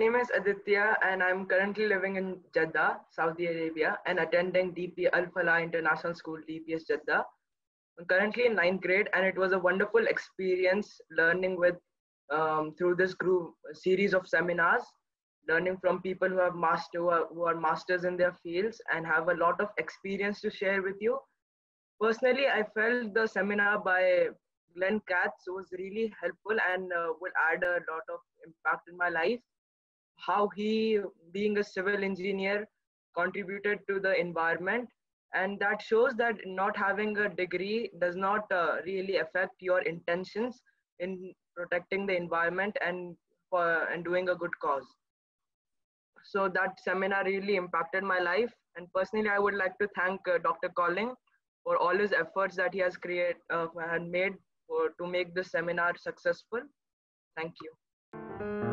is Aditya, and I'm currently living in Jeddah, Saudi Arabia, and attending DP Al Falah International School, DPS Jeddah. I'm currently in ninth grade, and it was a wonderful experience learning with um, through this group series of seminars, learning from people who have master who are, who are masters in their fields and have a lot of experience to share with you. Personally, I felt the seminar by Glenn Katz was really helpful and uh, will add a lot of impact in my life. How he, being a civil engineer, contributed to the environment. And that shows that not having a degree does not uh, really affect your intentions in protecting the environment and for and doing a good cause. So that seminar really impacted my life. And personally, I would like to thank uh, Dr. Colling for all his efforts that he has created uh, and made for, to make this seminar successful. Thank you.